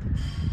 you